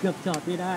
เกือบจอดไม่ได้